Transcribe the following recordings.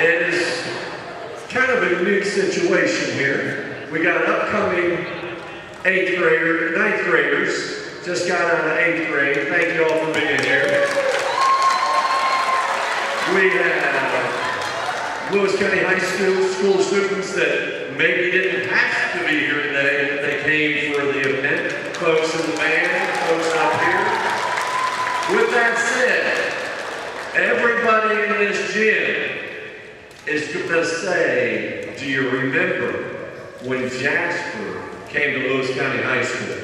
It is kind of a unique situation here. We got an upcoming eighth grader, ninth graders, just got out of eighth grade. Thank you all for being here. We have Lewis County High School school students that maybe didn't have to be here today, but they came for the event. Folks in the band, folks up here. With that said, everybody in this gym is to say, do you remember when Jasper came to Lewis County High School?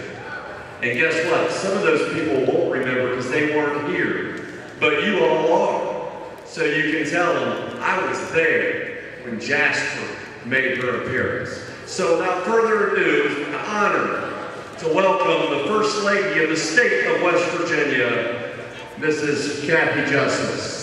And guess what? Some of those people won't remember because they weren't here. But you all are. So you can tell them, I was there when Jasper made her appearance. So without further ado, it's an honor to welcome the First Lady of the State of West Virginia, Mrs. Kathy Justice.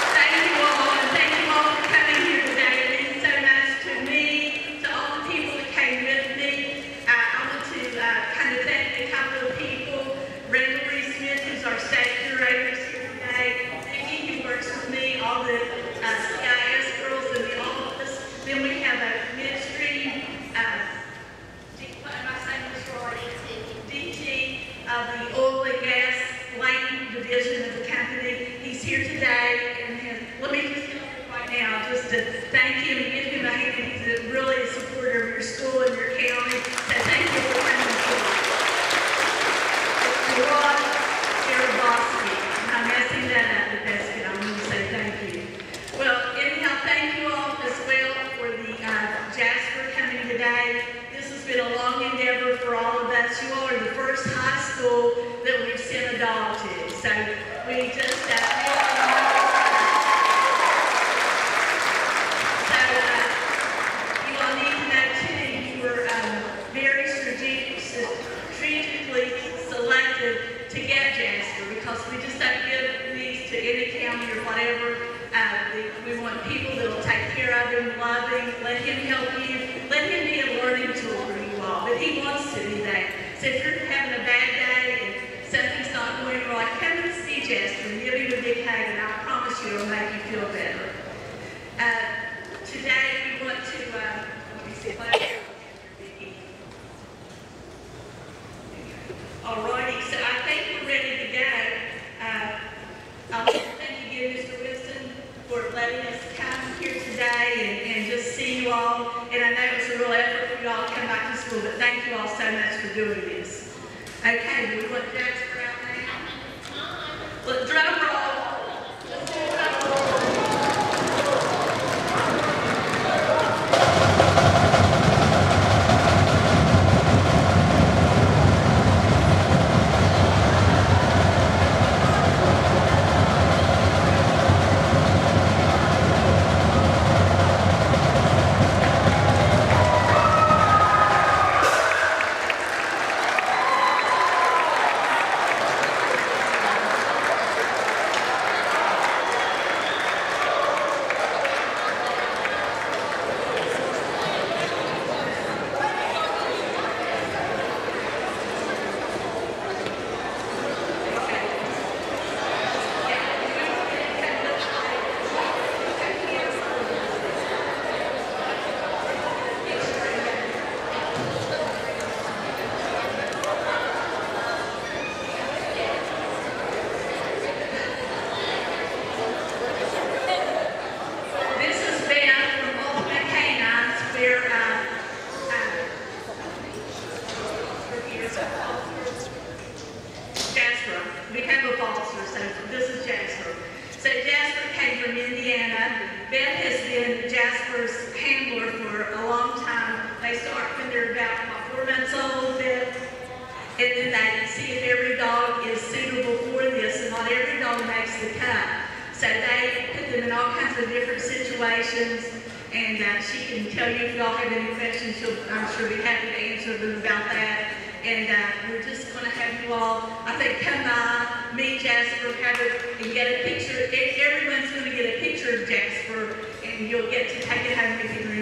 Thank you all, and thank you all for coming here today. It means so much to me, to all the people that came with me. Uh, I want to uh, kind of thank a couple of people. Randall Reid-Smith, who's our state curator, is here today. Vicki, who works with me, all the uh, CIS girls in the office. Then we have a ministry, uh, what am I saying this right? DT, uh, the oil and gas lighting division of the company. He's here today, and has, let me just right now, just to thank him and give him a hand. He's a really a supporter of your school and your county, so thank you for coming to Rod Garabowski. I'm messing that up, but that's good. I'm going to say thank you. Well, anyhow, thank you all as well for the uh, Jasper coming today. This has been a long endeavor for all of us. You all are the first high school that we've sent a dog to. So we just, you all need to know too, you were, um, very strategically selected to get Jasper because we just don't give these to any county or whatever. We, want people that will take care of him, love him, let him help you, let him be a learning tool for you all. But he wants to do that. So if you're having a bad day and something's not going right, come and Jasper and give him a big and I promise you it'll make you feel better. Uh, today we want to, let me see if I. All righty, so I think we're ready to go. Uh, I want to thank you again, Mr. Wilson, for letting us come here today and, just see you all. And I know it's a real effort for you all to come back to school, but thank you all so much for doing this. Okay, we want Jasper out now? Let drum roll. Let's do drum roll. This is Ben from Ultimate Canines, where, uh, uh, Jasper, became a foster, so this is Jasper. So Jasper came from Indiana. Beth has been Jasper's handler for a long time. They start when they're about four months old, Beth. And then they see if every dog is suitable for this, and not every dog makes the cut. So they put them in all kinds of different situations, and uh, she can tell you if y'all have any questions, she'll, I'm sure be happy to answer them about that. And uh, we're just going to have you all, I think, come by, meet Jasper, have a, and get a picture. Everyone's going to get a picture of Jasper, and you'll get to take it home with you